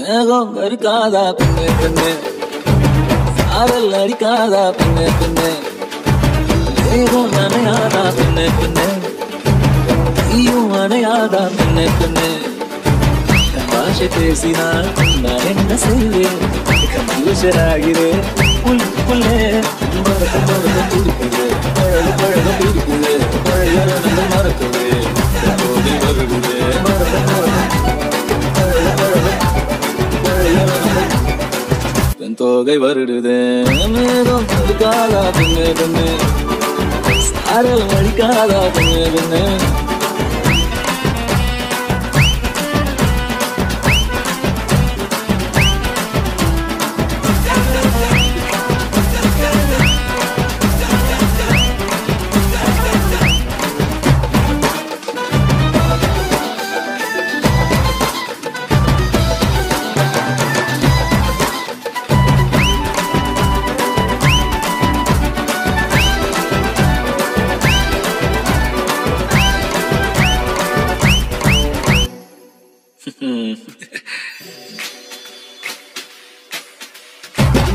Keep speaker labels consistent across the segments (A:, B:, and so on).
A: மேகம் கருக்காதா பின்னே பின்னே சாரல் அடிக்காதா பின்னே பின்னே மேகம் நனையாதா பின்னே பின்னே நீயும் அணையாதா பின்னே பின்னே பாஷை பேசினால் நான் என்ன செய்வேன்? கன்ஃபியூஷனாகிறேன் புல் புல்லே. மறக்க தோகை வருடுது. மேகம் அடிக்காதா பின்னு பெண்ணே சாரல் அடிக்காதா பின்னு பெண்ணே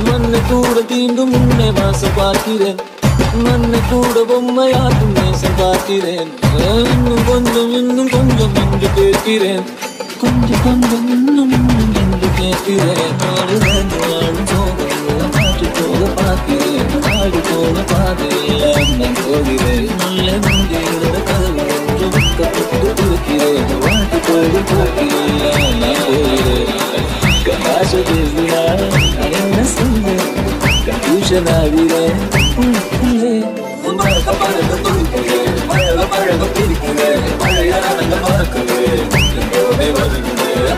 A: ನನ್ನ ಕೂಡ ತೀಂದು ಮುನ್ನೆ ವಾಸ ಬಾಕಿರೆ ನನ್ನ ಕೂಡ ಬೊಮ್ಮಯಾತು ನೇಸ ಬಾಕಿರೆ ಇನ್ನು ಕೊಂಚಂ ಇನ್ನು ಕೊಂಚಂ ಎಂದು ಕೇಳ್ತಿರೆ ಕೊಂಚ ಕೊಂಚಂ ಇನ್ನು ಮುನ್ನು ಎಂದು ಕೇಳ್ತಿರೆ ಆಡು ಬಂದು ಆಡು ಹೋಗಲ್ಲ ಮಾತು ಹೋಗ ಪಾಕಿರೆ ಆಡು ಹೋಗ ಪಾಕಿಲ್ಲ ಹೋಗಿರೆ ನಲ್ಲೆ ಮುಂದೆ வாழ்க்கை போக நான் போகிறேன் கலாச பேசினார் என்ன செய்வேன் கன்ஃபியூஷன் ஆகிறேன் பழக பழக துடிக்கிறேன் பழக பழக பிடிக்கிறேன் பழைய மறக்கிறேன் வருகிறேன்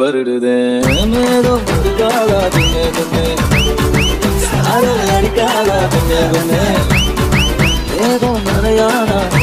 A: வருடுதே மேகம் பின்னே பின்னே அடிக்காதா பின்னே பின்னே خيانة